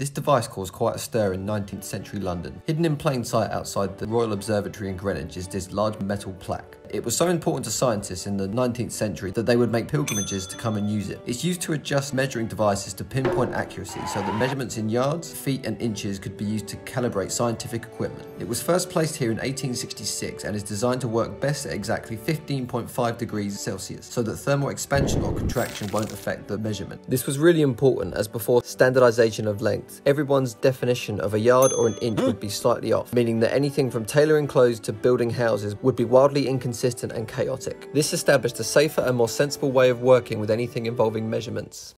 This device caused quite a stir in 19th century London. Hidden in plain sight outside the Royal Observatory in Greenwich is this large metal plaque. It was so important to scientists in the 19th century that they would make pilgrimages to come and use it. It's used to adjust measuring devices to pinpoint accuracy so that measurements in yards, feet and inches could be used to calibrate scientific equipment. It was first placed here in 1866 and is designed to work best at exactly 15.5 degrees Celsius so that thermal expansion or contraction won't affect the measurement. This was really important as before standardization of length, everyone's definition of a yard or an inch would be slightly off, meaning that anything from tailoring clothes to building houses would be wildly inconsistent inconsistent and chaotic. This established a safer and more sensible way of working with anything involving measurements.